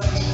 Yeah.